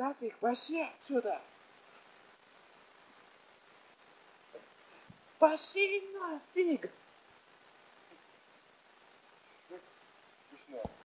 Нафиг, пошли отсюда. Пошли нафиг.